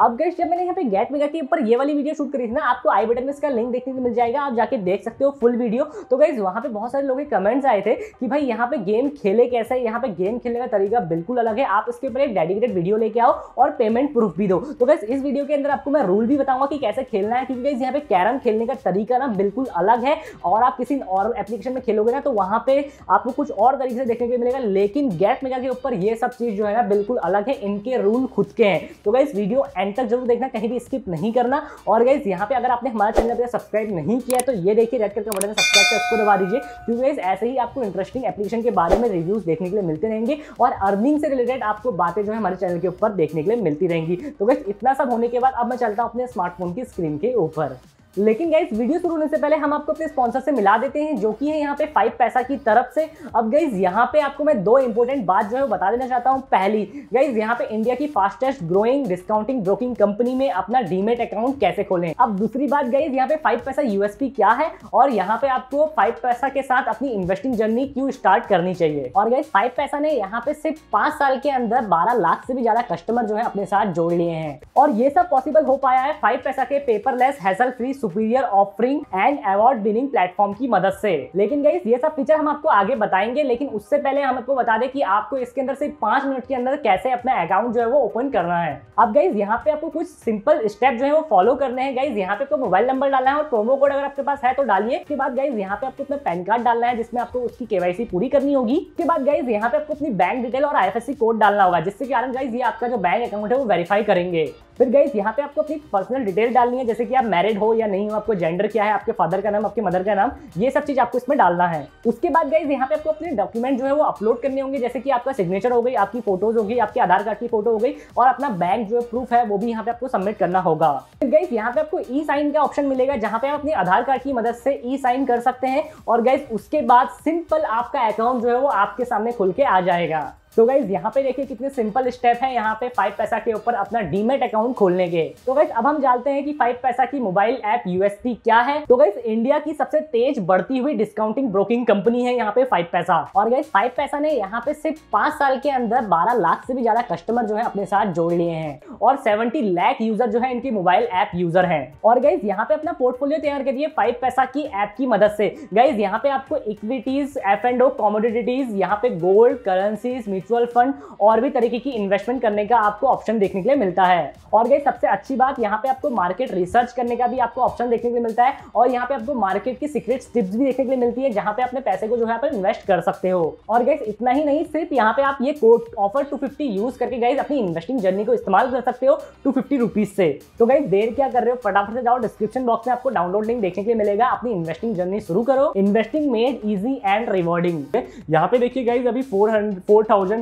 अब गैस जब मैंने यहाँ पे गेट मेगा के ऊपर ये वाली वीडियो शूट करी थी ना, आपको आई बटन में इसका लिंक देखने को मिल जाएगा, आप जाके देख सकते हो फुल वीडियो तो गैस वहाँ पे बहुत सारे लोगों के कमेंट्स आए थे कि भाई यहाँ पे गेम खेले कैसे, यहाँ पे गेम खेलने का तरीका बिल्कुल अलग है, आप इसके ऊपर एक डेडिकेटेड वीडियो लेके आओ और पेमेंट प्रूफ भी दो। तो गैस इस वीडियो के अंदर आपको मैं रूल भी बताऊँगा कि कैसे खेलना है, क्योंकि गैस यहाँ पे कैरम खेलने का तरीका ना बिल्कुल अलग है और आप किसी और एप्लीकेशन में खेलोगे ना तो वहाँ पे आपको कुछ और तरीके से देखने को मिलेगा, लेकिन गेट मेगा के ऊपर ये सब चीज़ जो है ना बिल्कुल अलग है, इनके रूल खुद के हैं। तो गैस वीडियो एंड तक ज़रूर देखना, कहीं भी स्किप नहीं करना। और गाइज़ यहाँ पे अगर आपने हमारा चैनल पर सब्सक्राइब नहीं किया तो ये देखिए रेड कलर का बटन सब्सक्राइब का उसको दबा दीजिए। क्योंकि गाइज़ ऐसे ही आपको इंटरेस्टिंग एप्लीकेशन के बारे में रिव्यूज़ देखने के लिए मिलते रहेंगे और अर्निंग से रिलेटेड आपको बातें जो है हमारे चैनल के ऊपर देखने के लिए मिलती रहेंगी। तो गाइज़ इतना सब होने के बाद अब मैं चलता हूँ अपने स्मार्टफ़ोन की स्क्रीन के ऊपर। लेकिन गाइज़ वीडियो शुरू होने से पहले हम आपको अपने स्पॉन्सर से मिला देते हैं, जो कि है यहाँ पे फाइव पैसा की तरफ़ से। अब गाइज़ यहाँ पे आपको मैं दो इंपॉर्टेंट बात जो है बता देना चाहता हूँ। पहली गाइज़ यहाँ पे इंडिया की fastest growing discounting broking company में अपना डीमेट अकाउंट कैसे खोलें? अब दूसरी बात गाइज़ यहाँ पे फाइव पैसा यूएसपी क्या है? और यहाँ पे आपको फाइव पैसा के साथ अपनी इन्वेस्टिंग जर्नी क्यों स्टार्ट करनी चाहिए? और गाइज़ फाइव पैसा ने यहाँ पे सिर्फ़ पाँच साल के अंदर बारह लाख से भी ज़्यादा कस्टमर जो है अपने साथ जोड़ लिए हैं। और ये सब पॉसिबल हो पाया है फाइव पैसा के paperless hassle free superior offering and award winning platform की मदद से। लेकिन गई ये सब फीचर हम आपको आगे बताएँगे, लेकिन उससे पहले हम आपको बता दें कि आपको इसके अंदर से पाँच मिनट के अंदर कैसे अपना अकाउंट जो है वो ओपन करना है। अब गाइज़ यहाँ पे आपको कुछ सिंपल स्टेप जो है वो फॉलो करने हैं। गाइज़ यहाँ पे मोबाइल नंबर डालना है और प्रोमो कोड अगर आपके पास है तो डालिए। उसके बाद गाइज़ यहाँ पे आपको अपना पैन कार्ड डालना है, जिसमें आपको उसकी केवाईसी पूरी करनी होगी। उसके बाद गाइज़ यहाँ पे आपको अपनी बैंक डिटेल और आईएफएससी कोड डालना होगा, जिससे कारण गाइज़ ये आपका जो बैंक अकाउंट है वो वेरीफाई करेंगे। फिर गाइज़ यहाँ पे आपको अपनी पर्सनल डिटेल डालनी है, जैसे कि आप मैरिड हो या नहीं हो, आपको जेंडर क्या है, आपके फादर का नाम, आपके मदर का नाम, ये सब चीज़ आपको इसमें डालना है। उसके बाद गई यहाँ पे आपको अपने डॉक्यूमेंट जो है वो अपलोड करने होंगे, जैसे कि आपका सिग्नेचर हो गई, आपकी फ़ोटोज़ होगी आपके आधार कार्ड की फ़ोटो हो गई, और अपना बैंक जो है प्रूफ है, वो भी यहाँ पे आपको सबमिट करना होगा। फिर गई यहाँ पे आपको ई साइन का ऑप्शन मिलेगा, जहाँ पे आप अपने आधार कार्ड की मदद से ई साइन कर सकते हैं, और गाइज़ उसके बाद सिंपल आपका अकाउंट जो है वो आपके सामने खुल के आ जाएगा। तो गाइज़ यहाँ पे देखिए कितने सिंपल स्टेप है। यहाँ पे फाइव पैसा के ऊपर अपना डीमेट अकाउंट खोलने के। तो गाइज़ अब हम जानते हैं कि फाइव पैसा की मोबाइल ऐप यूएसपी क्या है। तो गाइज़ इंडिया की सबसे तेज बढ़ती हुई डिस्काउंटिंग ब्रोकिंग कंपनी है यहाँ पे फाइव पैसा। और गाइज़ फाइव पैसा ने यहाँ पे सिर्फ़ पाँच साल के अंदर बारह लाख से भी ज़्यादा कस्टमर जो है अपने साथ जोड़ लिए हैं। और सेवेंटी लाख यूज़र जो है इनकी मोबाइल ऐप यूज़र है। और गाइज़ यहाँ पे अपना पोर्टफोलियो तैयार करिए फाइव पैसा की ऐप की मदद से। गाइज़ यहाँ पे आपको equities F and O commodities यहाँ पे गोल्ड करेंसीज म्यूचुअल फंड और भी तरीके की इन्वेस्टमेंट करने का आपको ऑप्शन देखने के लिए मिलता है। और गई सबसे अच्छी बात, यहाँ पे आपको मार्केट रिसर्च करने का भी आपको ऑप्शन देखने के लिए मिलता है और यहाँ पे आपको मार्केट की सीक्रेट टिप्स भी देखने के लिए मिलती है, जहाँ पे अपने पैसे को जो है इन्वेस्ट कर सकते हो। और गई इतना ही नहीं, सिर्फ़ यहाँ पे आप ये कोड ऑफ़र टू यूज़ करके गई अपनी इन्वेस्टिंग जर्नी को इस्तेमाल कर सकते हो टू फिफ्टी से। तो गई देर क्या कर रहे हो? फटाफट से जाओ डिस्क्रिप्शन बॉक्स में आपको डाउनलोड लिंक देखने के लिए मिलेगा। अपनी इन्वेस्टिंग जर्नी शुरू करो। Investing made easy and rewarding यहाँ पे देखिए गाइज़ अभी four hundred four thousand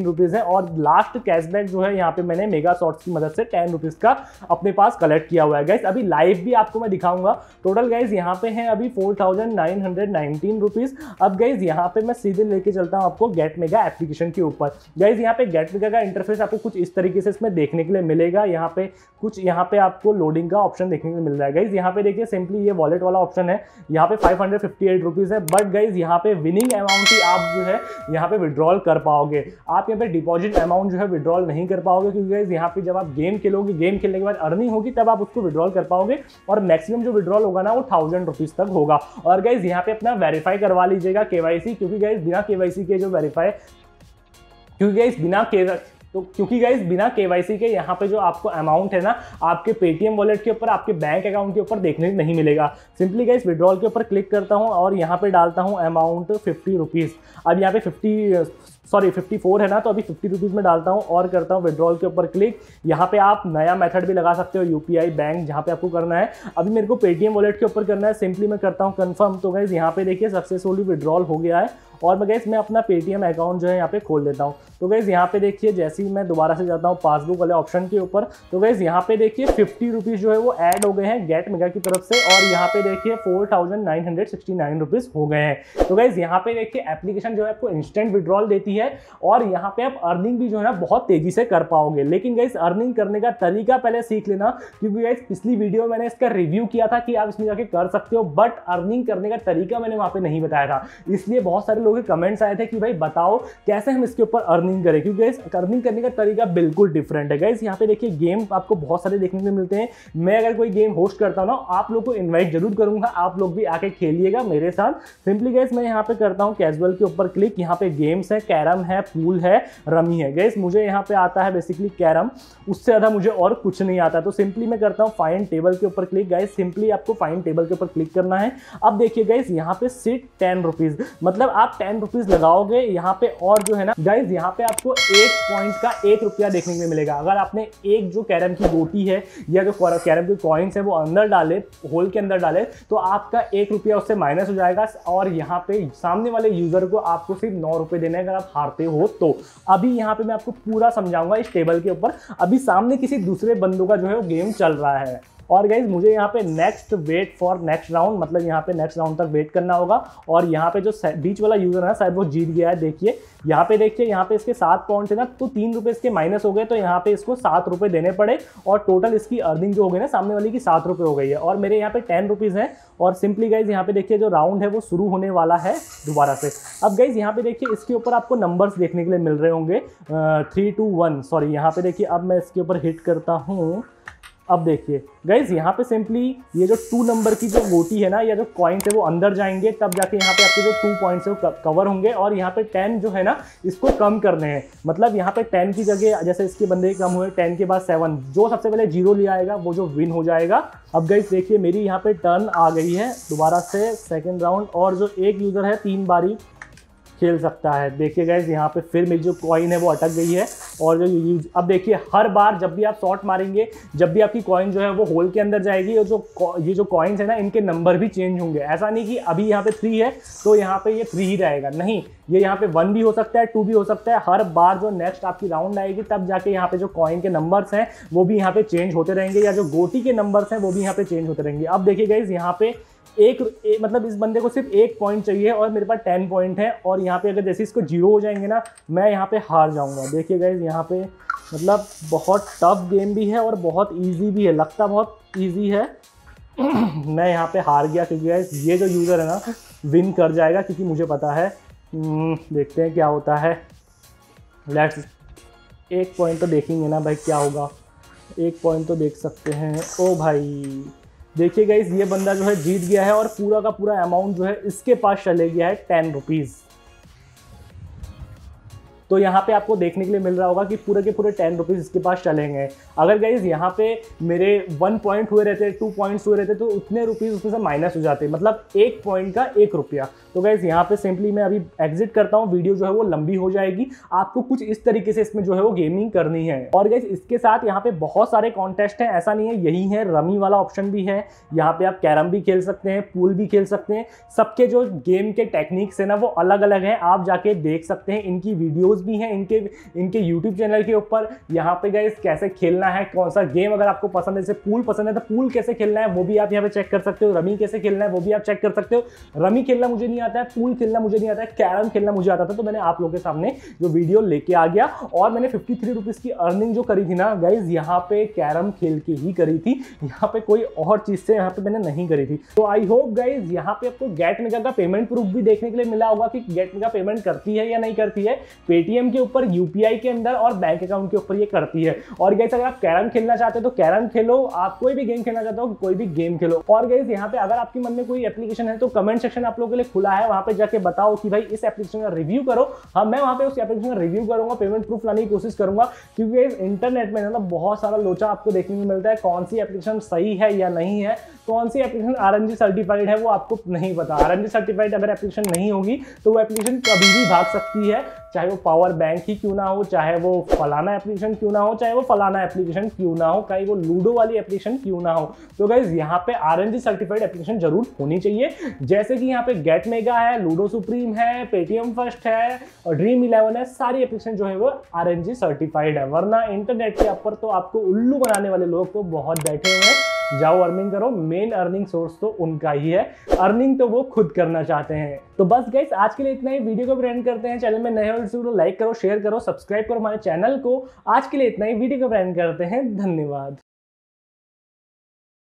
rupees है और लास्ट कैशबैक जो है यहाँ पे मैंने मेगा शॉर्ट्स की मदद से टेन रुपीज़ का अपने पास कलेक्ट किया हुआ है गाइज़ अभी लाइव भी आपको मैं दिखाऊँगा टोटल गाइज़ यहाँ पे है अभी फोर थाउज़ेंड अब गाइज़ यहाँ पे मैं सीधे लेके चलता हूँ आपको गेट मेगा एप्लीकेशन के ऊपर गाइज़ यहाँ पे गेट मेगा का इंटरफेस आपको कुछ इस तरीके से इसमें देखने के लिए मिलेगा यहाँ पे कुछ यहाँ पे आपको लोडिंग का ऑप्शन देखने को मिल रहा है गाइज़ यहाँ पे देखिए सिंपली ये वॉलेट वाला ऑप्शन है यहाँ पे five hundred fifty eight rupees है बट गाइज़ यहाँ पे विनिंग अमाउंट ही आप जो है यहाँ पे विड्रॉल कर पाओगे। आप यहाँ पे डिपॉजिट अमाउंट जो है विड्रॉल नहीं कर पाओगे क्योंकि यहाँ पे जब आप गेम खेलोगे गेम खेलने के बाद अर्निंग होगी, तब आप उसको विड्रॉल कर पाओगे और मैक्सिमम जो विड्रॉल होगा ना, वो थाउज़ेंड रुपीज़ तक होगा। और गाइज़ यहाँ पे अपना वेरीफाई करवा लीजिएगा केवाईसी क्योंकि गाइज़ बिना केवाईसी के जो वेरीफाई क्योंकि गाइज़ बिना तो क्योंकि गाइज़ बिना केवाईसी के यहाँ पे जो आपको अमाउंट है ना, आपके पेटीएम वॉलेट के ऊपर, आपके बैंक अकाउंट के ऊपर देखने नहीं मिलेगा। सिंपली गाइज़ विड्रॉल के ऊपर क्लिक करता हूँ और यहाँ पे डालता हूँ अमाउंट फिफ्टी रुपीज़ अब यहाँ पे फिफ्टी सॉरी फिफ्टी फोर है ना तो अभी फिफ्टी रुपीज़ में डालता हूँ और करता हूँ विड्रॉल के ऊपर क्लिक यहाँ पे आप नया मेथड भी लगा सकते हो यूपीआई बैंक जहाँ पे आपको करना है। अभी मेरे को पेटीएम वॉलेट के ऊपर करना है सिंपली मैं करता हूँ कन्फर्म तो गाइज़ यहाँ पे देखिए सक्सेसफुली विड्रॉल हो गया है। और मैं गैस मैं अपना पेटीएम अकाउंट जो है यहाँ पे खोल देता हूँ। तो गैस यहाँ पे देखिए, जैसे ही मैं दोबारा से जाता हूँ पासबुक वाले ऑप्शन के ऊपर तो गैस यहाँ पे देखिए फिफ्टी रुपीज़ जो है वो ऐड हो गए हैं गेट मेगा की तरफ़ से। और यहाँ पे देखिए four thousand nine hundred sixty nine rupees हो गए हैं। तो गैस यहाँ पे देखिए एप्लीकेशन जो है आपको इंस्टेंट विड्रॉल देती होती है और यहाँ पे आप अर्निंग भी जो है ना बहुत तेज़ी से कर पाओगे। लेकिन गाइस अर्निंग करने का तरीका पहले सीख लेना, क्योंकि गाइस पिछली वीडियो मैंने इसका रिव्यू किया था कि आप इसमें जाके कर सकते हो बट अर्निंग करने का तरीका मैंने वहाँ पे नहीं बताया था। इसलिए बहुत सारे लोगों के कमेंट्स आए थे कि भाई, बताओ कैसे हम इसके ऊपर अर्निंग करें? क्योंकि गाइस अर्निंग करने का तरीका बिल्कुल डिफरेंट है। गाइस यहाँ पे देखिए गेम आपको बहुत सारे देखने को मिलते हैं। मैं अगर कोई गेम होस्ट करता हूँ ना, आप लोग को इन्वाइट ज़रूर करूँगा। आप लोग भी आके खेलिएगा मेरे साथ। सिंपली गैस मैं यहाँ पे करता हूँ कैजुअल के ऊपर क्लिक यहाँ पे गेम्स है कैरम है पूल है, रमी है। गैस मुझे यहाँ पे आता है बेसिकली कैरम। उससे ज़्यादा मुझे और कुछ नहीं आता। तो सिंपली मैं करता हूँ फाइन टेबल के ऊपर क्लिक गाइस सिंपली आपको फाइन टेबल के ऊपर क्लिक करना है। अब देखिए गाइस यहाँ पे सिट टेन रुपीज़ मतलब आप टेन रुपीज़ लगाओगे, यहाँ पे और जो है ना गाइस यहाँ पे आपको एक पॉइंट का एक रुपया देखने को मिलेगा। अगर आपने एक जो कैरम की गोटी है, या जो कैरम के कॉइन्स है, वो अंदर डाले होल के अंदर डाले तो आपका एक रुपया उससे माइनस हो जाएगा। और यहाँ पे सामने वाले यूज़र को आपको सिर्फ़ नौ रुपए देने अगर आप हारते हो तो। अभी यहाँ पे मैं आपको पूरा समझाऊँगा इस टेबल के ऊपर। अभी सामने किसी दूसरे बंदों का जो है वो गेम चल रहा है। और गाइज़ मुझे यहाँ पे next wait for next round मतलब यहाँ पे नेक्स्ट राउंड तक वेट करना होगा और यहाँ पे जो बीच वाला यूज़र है शायद वो जीत गया है देखिए यहाँ पे देखिए यहाँ पे इसके सात पॉइंट है ना तो तीन रुपए इसके माइनस हो गए तो यहाँ पे इसको सात रुपए देने पड़े और टोटल इसकी अर्निंग जो हो गई ना सामने वाली की सात रुपए हो गई है और मेरे यहाँ पे टेन रुपीज़ है और सिंपली गाइज़ यहाँ पे देखिए जो राउंड है वो शुरू होने वाला है दोबारा से अब गाइज़ यहाँ पे देखिए इसके ऊपर आपको नंबर्स देखने के लिए मिल रहे होंगे थ्री टू वन सॉरी यहाँ पे देखिए अब मैं इसके ऊपर हिट करता हूँ अब देखिए गाइज़ यहाँ पे सिंपली ये जो टू नंबर की जो गोटी है ना, या जो कॉइन्स है, वो अंदर जाएँगे, तब जाके यहाँ पे आपके जो टू पॉइंट्स है, वो कवर होंगे और यहाँ पे टेन जो है ना, इसको कम करने हैं। मतलब यहाँ पे टेन की जगह, जैसे इसके बंदे कम हुए टेन के बाद सेवन जो सबसे पहले ज़ीरो लिया आएगा, वो जो विन हो जाएगा। अब गाइज़ देखिए, मेरी यहाँ पे टर्न आ गई है, दोबारा से सेकेंड राउंड और जो एक यूज़र है, तीन बारी खेल सकता है। देखिए गैस यहाँ पे फिर मेरी जो कॉइन है, वो अटक गई है और जो यूज़ अब देखिए, हर बार जब भी आप शॉट मारेंगे, जब भी आपकी कॉइन जो है, वो होल के अंदर जाएगी और जो ये जो कॉइन्स है ना, इनके नंबर भी चेंज होंगे। ऐसा नहीं कि अभी यहाँ पे थ्री है तो यहाँ पे ये थ्री ही रहेगा। नहीं, ये यहाँ पे वन भी हो सकता है टू भी हो सकता है। हर बार जो नेक्स्ट आपकी राउंड आएगी, तब जाके यहाँ पे जो कॉइन के नंबर्स हैं, वो भी यहाँ पे चेंज होते रहेंगे या जो गोटी के नंबर्स हैं, वो भी यहाँ पे चेंज होते रहेंगे। अब देखिए गई यहाँ पे एक, एक मतलब इस बंदे को सिर्फ़ एक पॉइंट चाहिए और मेरे पास टेन पॉइंट है और यहाँ पे अगर जैसे इसको ज़ीरो हो जाएँगे ना मैं यहाँ पे हार जाऊँगा। देखिए गाइज़ यहाँ पे मतलब बहुत टफ गेम भी है और बहुत ईजी भी है। लगता बहुत ईजी है। मैं यहाँ पे हार गया क्योंकि ये जो यूज़र है ना विन कर जाएगा क्योंकि मुझे पता है। हम्म, देखते हैं क्या होता है। लेट्स एक पॉइंट तो देखेंगे ना भाई क्या होगा। एक पॉइंट तो देख सकते हैं। ओ भाई। देखिए गाइस ये बंदा जो है जीत गया है और पूरा का पूरा अमाउंट जो है इसके पास चले गया है टेन रुपीज़ तो यहाँ पे आपको देखने के लिए मिल रहा होगा कि पूरे के पूरे टेन रुपीज़ इसके पास चलेंगे अगर गाइज़ यहाँ पे मेरे वन पॉइंट हुए रहते टू पॉइंट्स हुए रहते तो उतने रुपीज़ उसमें से माइनस हो जाते। मतलब एक पॉइंट का एक रुपया। तो गाइज़ यहाँ पे सिंपली मैं अभी एग्जिट करता हूँ वीडियो जो है वो लंबी हो जाएगी। आपको कुछ इस तरीके से इसमें जो है वो गेमिंग करनी है। और गाइज़ इसके साथ यहाँ पे बहुत सारे कॉन्टेस्ट हैं, ऐसा नहीं है, यही है रमी वाला ऑप्शन भी है। यहाँ पे आप कैरम भी खेल सकते हैं पूल भी खेल सकते हैं। सबके जो गेम के टेक्निक्स है ना, वो अलग अलग हैं। आप जाके देख सकते हैं, इनकी वीडियोज़ भी हैं, इनके इनके यूट्यूब चैनल के ऊपर। यहाँ पे गए कैसे खेलना है कौन सा गेम अगर आपको पसंद है, जैसे पूल पसंद है तो पूल कैसे खेलना है, वो भी आप यहाँ पे चेक कर सकते हो। रमी कैसे खेलना है, वो भी आप चेक कर सकते हो। रमी खेलना मुझे नहीं आता है, पूल खेलना मुझे नहीं आता है, कैरम खेलना मुझे आता था तो मैंने आप लोगों के सामने जो वीडियो लेके आ गया और मैंने फिफ्टी थ्री रुपीज़ की अर्निंग जो करी थी ना गाइज़ यहाँ पे कैरम खेल के ही करी थी, यहाँ पे कोई और चीज़ से यहाँ पे मैंने नहीं करी थी। तो आई होप गाइज़ यहाँ पे आपको गेट मेगा का पेमेंट प्रूफ भी देखने के लिए मिला होगा कि गेट मेगा पेमेंट करती है या नहीं करती है। पेटीएम के ऊपर यूपीआई के अंदर और बैंक अकाउंट के ऊपर ये करती है। और गैस अगर आप कैरम खेलना चाहते हो तो कैरम खेलो। आप कोई भी गेम खेलना चाहते हो, कोई भी गेम खेलो। और गैस यहाँ पे अगर आपके मन में कोई एप्लीकेशन है तो कमेंट सेक्शन आप लोगों के लिए खुला है वहाँ पे जाके बताओ कि भाई इस एप्लीकेशन का रिव्यू करो। हाँ मैं वहाँ पे उस एप्लीकेशन का रिव्यू करूँगा पेमेंट प्रूफ लाने की कोशिश करूँगा, क्योंकि इंटरनेट में ना बहुत सारा लोचा आपको देखने को मिलता है, कौन सी एप्लीकेशन सही है या नहीं है, कौन सी एप्लीकेशन आरएनजी सर्टिफाइड है वो आपको नहीं पता। आर सर्टिफाइड अगर एप्लीकेशन नहीं होगी तो वो एप्लीकेशन कभी भी भाग सकती है। चाहे वो पावर बैंक ही क्यों ना हो, चाहे वो फलाना एप्लीकेशन क्यों ना हो, चाहे वो फलाना एप्लीकेशन क्यों ना हो कहीं वो लूडो वाली एप्लीकेशन क्यों ना हो। तो गाइज़ यहाँ पे आरएनजी सर्टिफाइड एप्लीकेशन ज़रूर होनी चाहिए। जैसे कि यहाँ पे गेट मेगा है लूडो सुप्रीम है पेटीएम फ़र्स्ट है, और ड्रीम इलेवन है, सारी एप्लीकेशन जो है वो आरएनजी सर्टिफाइड है। वरना इंटरनेट के ऊपर तो आपको उल्लू बनाने वाले लोग तो बहुत बैठे हुए हैं। जाओ अर्निंग करो मेन अर्निंग सोर्स तो उनका ही है। अर्निंग तो वो खुद करना चाहते हैं। तो बस गाइस आज के लिए इतना ही। वीडियो को ब्रेंड करते हैं। चैनल में नए हो लाइक करो शेयर करो सब्सक्राइब करो हमारे चैनल को। आज के लिए इतना ही। वीडियो को ब्रेंड करते हैं। धन्यवाद।